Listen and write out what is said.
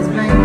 always blame.